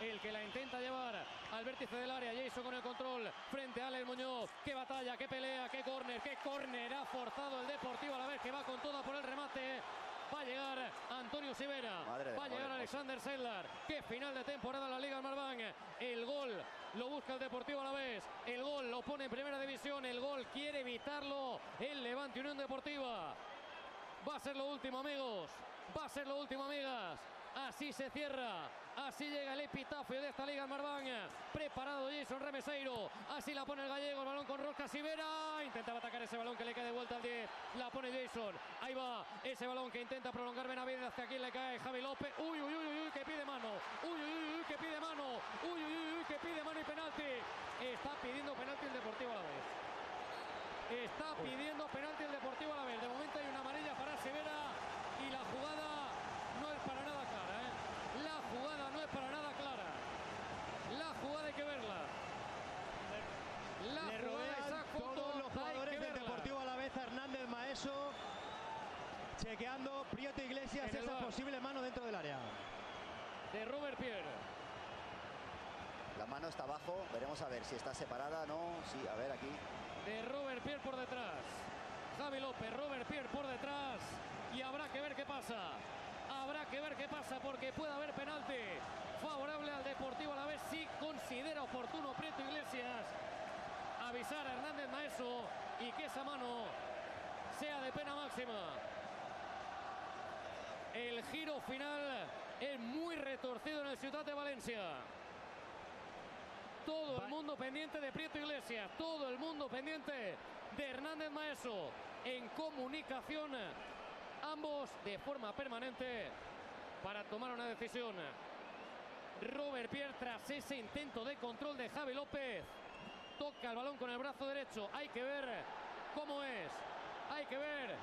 el que la intenta llevar al vértice del área. Jason con el control frente a Alex Muñoz. Qué batalla, qué pelea, qué córner, qué córner ha forzado el Deportivo a la vez que va con toda por el remate. Va a llegar Antonio Sivera. Madre Va a llegar. Alexander Sedlar. Qué final de temporada en la Liga Marván. El gol lo busca el Deportivo a la vez. El gol lo pone en primera división. El gol quiere evitarlo el Levante Unión Deportiva. Va a ser lo último, amigos. Va a ser lo último, amigas. Así se cierra. Así llega el epitafio de esta Liga Marván. Preparado Jason Remeseiro. Así la pone el gallego. El balón con Rosca Sivera. Intentaba atacar ese balón que le cae de vuelta al 10. La pone Jason. Ahí va ese balón que intenta prolongar Benavides. Hacia aquí le cae Javi López. Uy, uy, uy, uy, uy, que pide mano. Uy, uy, uy, uy, que pide mano. Uy, uy, uy, uy, que pide mano y penalti. Está pidiendo penalti el Deportivo a la vez. Está pidiendo penalti el Deportivo a la vez. De momento hay una amarilla para Severa y la jugada no es para nada clara. ¿eh? La jugada no es para nada clara. La jugada hay que verla. La Le jugada todos los jugadores del. Deportivo a la vez. Hernández Maeso chequeando. Prieto Iglesias, esa posible mano dentro del área. De Robert Pierre. La mano está abajo. Veremos a ver si está separada. No. Sí, a ver aquí. de Robert Pierre por detrás. Javi López, Robert Pierre por detrás. Y habrá que ver qué pasa. Habrá que ver qué pasa porque puede haber penalti favorable al Deportivo a la vez si considera oportuno Prieto Iglesias avisar a Hernández Maeso y que esa mano sea de pena máxima. El giro final es muy retorcido en el Ciudad de Valencia. Todo el mundo pendiente de Prieto Iglesias, todo el mundo pendiente de Hernández Maeso en comunicación, ambos de forma permanente para tomar una decisión. Robert Pierre tras ese intento de control de Javi López toca el balón con el brazo derecho. Hay que ver cómo es. Hay que ver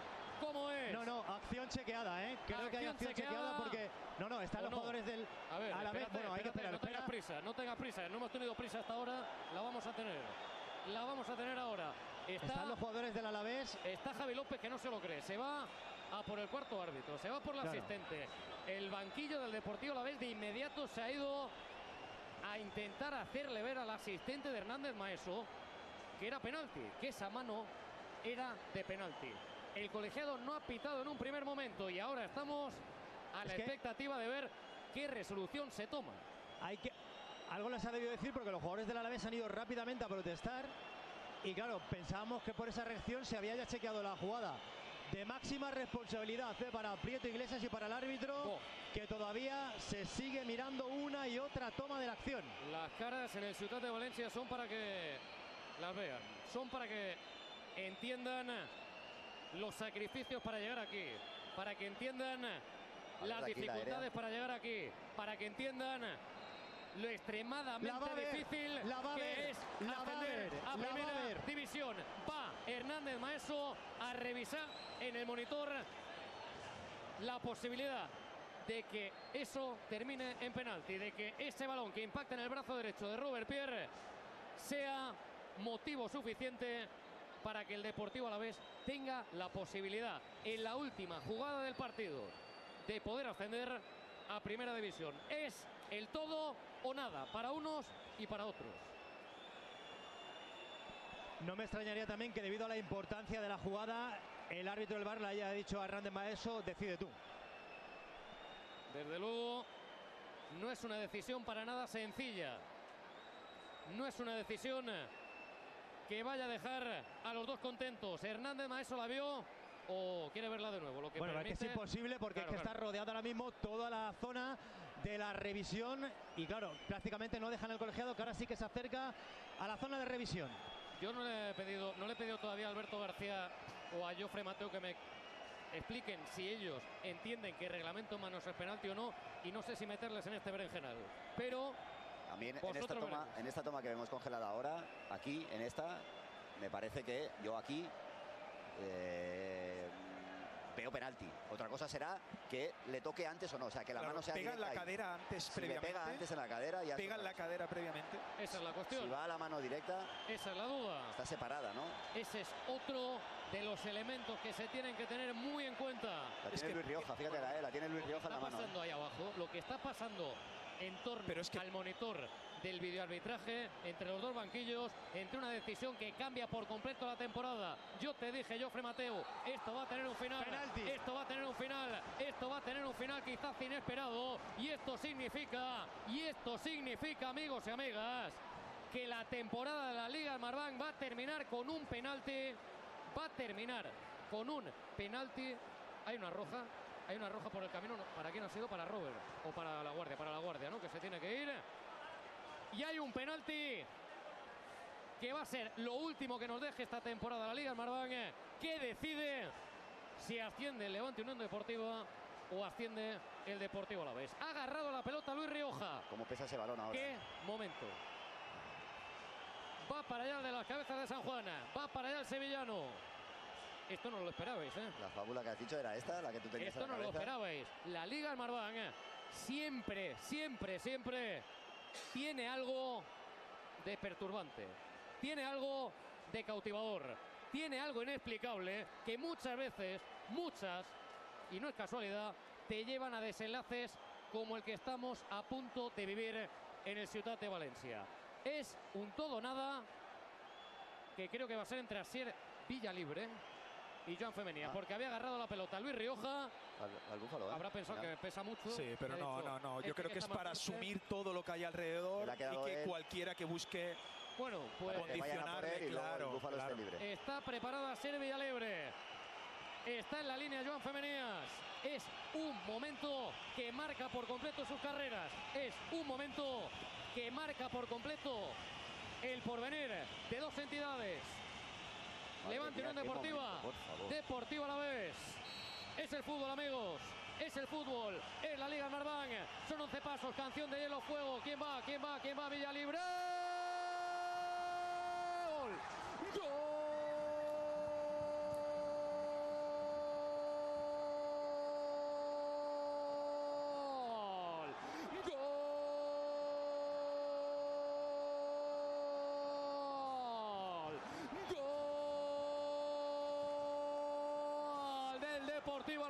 cómo es. No, no, acción chequeada, ¿eh? Creo que hay Acción chequeada, chequeada. porque. No, no, están ¿O los no? jugadores del. A ver, a la vez. espérate, Bueno, hay que esperar. no tengas espera. prisa, no tengas prisa. No hemos tenido prisa hasta ahora, la vamos a tener. La vamos a tener ahora. Está, Están los jugadores del Alavés. está Javi López que no se lo cree. Se va a por el cuarto árbitro, se va por el Claro. asistente. El banquillo del Deportivo la vez de inmediato se ha ido a intentar hacerle ver al asistente de Hernández Maeso que era penalti, que esa mano era de penalti. El colegiado no ha pitado en un primer momento y ahora estamos a la Es expectativa de ver qué resolución se toma. Hay que. Algo les ha debido decir porque los jugadores del Alavés han ido rápidamente a protestar. Y claro, pensábamos que por esa reacción se había ya chequeado la jugada. De máxima responsabilidad ¿eh? para Prieto Iglesias y para el árbitro, Oh. que todavía se sigue mirando una y otra toma de la acción. Las caras en el Ciudad de Valencia son para que las vean, son para que entiendan los sacrificios para llegar aquí, para que entiendan las la dificultades para llegar aquí, para que entiendan lo extremadamente La va a ver, difícil la va a que es la va a ascender ver, a la va a primera ver. división. Va Hernández Maeso a revisar en el monitor la posibilidad de que eso termine en penalti, de que ese balón que impacta en el brazo derecho de Robert Pierre sea motivo suficiente para que el Deportivo a la vez tenga la posibilidad en la última jugada del partido de poder ascender a primera división. Es el todo o nada para unos y para otros. No me extrañaría también que debido a la importancia de la jugada, el árbitro del bar le haya dicho a Hernández Maeso, decide tú. Desde luego, no es una decisión para nada sencilla. No es una decisión que vaya a dejar a los dos contentos. Hernández Maeso la vio o quiere verla de nuevo. Lo que bueno, es que es permite- imposible porque Claro, es que claro. está rodeada ahora mismo toda la zona de la revisión y claro, prácticamente no dejan el colegiado que ahora sí que se acerca a la zona de revisión. Yo no le he pedido, no le he pedido todavía a Alberto García o a Jofre Mateo que me expliquen si ellos entienden que reglamento manos es penalti o no y no sé si meterles en este berenjenal. Pero mí en, esta toma, veremos. en esta toma que vemos congelada ahora, aquí, en esta, me parece que yo aquí veo penalti. Otra cosa será que le toque antes o no, o sea, que la Claro, mano sea pega en la ahí. cadera antes Si le previamente. pega antes en la cadera, es pega en la cadera previamente. esa es la cuestión. Si va a la mano directa, Esa es la duda. está separada, ¿no? Ese es otro de los elementos que se tienen que tener muy en cuenta. La Es tiene que- Luis Rioja, fíjate la, eh, la tiene Luis Rioja en está la mano. pasando ahí abajo, lo que está pasando en torno Pero es que- al monitor del videoarbitraje, entre los dos banquillos, entre una decisión que cambia por completo la temporada. Yo te dije, Jofre Mateo, esto va a tener un final, Penalti. esto va a tener un final, esto va a tener un final quizás inesperado, y esto significa, y esto significa, amigos y amigas, que la temporada de la Liga Marván va a terminar con un penalti, va a terminar con un penalti. Hay una roja, hay una roja por el camino. no, ¿Para quién ha sido? Para Robert o para la guardia, para la guardia, ¿no? Que se tiene que ir. Y hay un penalti que va a ser lo último que nos deje esta temporada la Liga Marván, eh, que decide si asciende el Levante Unión Deportiva o asciende el Deportivo a la vez. Ha agarrado la pelota Luis Rioja. ¿Cómo pesa ese balón ahora? ¿Qué momento? Va para allá el de las cabezas de San Juan. Va para allá el sevillano. Esto no lo esperabais, ¿eh? La fábula que has dicho era esta, la que tú tenías Esto en la no lo esperabais. La Liga Marván eh, siempre, siempre, siempre tiene algo de perturbante. Tiene algo de cautivador. Tiene algo inexplicable que muchas veces, muchas, y no es casualidad, te llevan a desenlaces como el que estamos a punto de vivir en el Ciutat de Valencia. Es un todo nada que creo que va a ser entre Asier Villalibre y Joan Femenía, Ah. porque había agarrado la pelota Luis Rioja, Al, al búfalo, ¿eh? habrá pensado que pesa mucho. Sí, pero no, dicho, no, no. "Este Yo creo que es está para fuerte". asumir todo lo que hay alrededor y que él. cualquiera que busque Bueno, pues luego claro, el búfalo claro. esté libre. está preparada Asier Villalibre. Está en la línea Joan Femenías. Es un momento que marca por completo sus carreras. Es un momento que marca por completo el porvenir de dos entidades. Levante Unión Deportiva. momento. Deportiva a la vez. Es el fútbol, amigos. Es el fútbol. Es la Liga Marván. Son 11 pasos. Canción de hielo, fuego. ¿Quién va? ¿Quién va? ¿Quién va? Villalibre. ¡Gol! ¡Gol! ¡Gol! ¡Gol! Del Deportivo.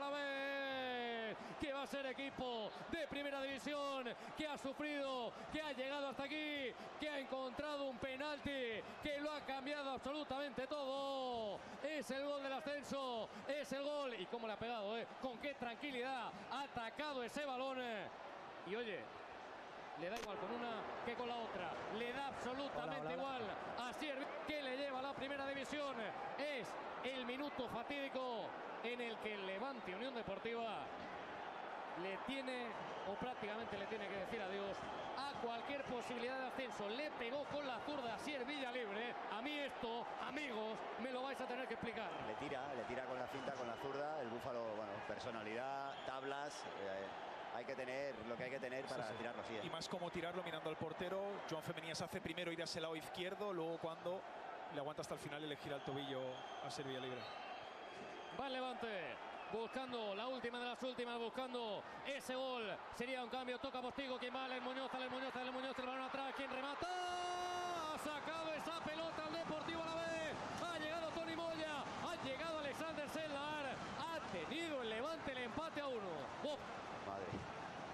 Que va a ser equipo de primera división. Que ha sufrido. Que ha llegado hasta aquí. Que ha encontrado un penalti. Que lo ha cambiado absolutamente todo. Es el gol del ascenso. Es el gol. Y cómo le ha pegado, ¿eh? Con qué tranquilidad ha atacado ese balón. eh. Y oye, le da igual con una que con la otra. Le da absolutamente Hola, hola, igual a Siervi que le lleva a la primera división. Es el minuto fatídico en el que el Levante Unión Deportiva le tiene o prácticamente le tiene que decir adiós a cualquier posibilidad de ascenso. Le pegó con la zurda a Sier Villalibre. A mí esto, amigos, me lo vais a tener que explicar. Le tira, le tira con la cinta, con la zurda. El búfalo, bueno, personalidad, tablas. eh, hay que tener lo que hay que tener para Sí, sí. tirarlo así. ¿eh? Y más como tirarlo mirando al portero. Joan Femenías hace primero ir a ese lado izquierdo, luego cuando le aguanta hasta el final y le gira el tobillo a Servilla Libre. Va el Levante. Buscando la última de las últimas, buscando ese gol. Sería un cambio, toca Postigo, quien va, el Muñoz, el Muñoz, el Muñoz, el balón atrás, quien remata. Ha sacado esa pelota al Deportivo a la vez. Ha llegado Tony Moya, ha llegado Alexander Sedlar. Ha tenido el Levante el empate a uno. ¡Oh! Madre.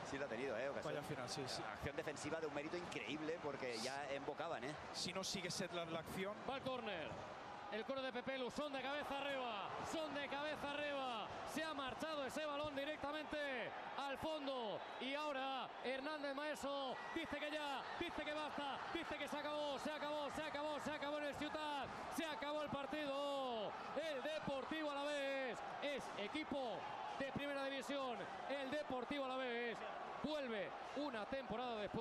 Sí lo ha tenido, ¿eh? Ocasión. Vaya final, sí, sí. Acción defensiva de un mérito increíble porque ya embocaban, ¿eh? Si no sigue Sedlar la acción, Va el córner. El coro de Pepelu, son de cabeza arriba, son de cabeza arriba. Se ha marchado ese balón directamente al fondo. Y ahora Hernández Maeso dice que ya, dice que basta, dice que se acabó, se acabó, se acabó, se acabó en el Ciutat, se acabó el partido. El Deportivo a la vez es equipo de primera división. El Deportivo a la vez vuelve una temporada después.